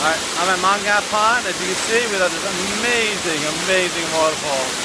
Alright, I'm at Manga Pond, as you can see, we have this amazing, amazing waterfall.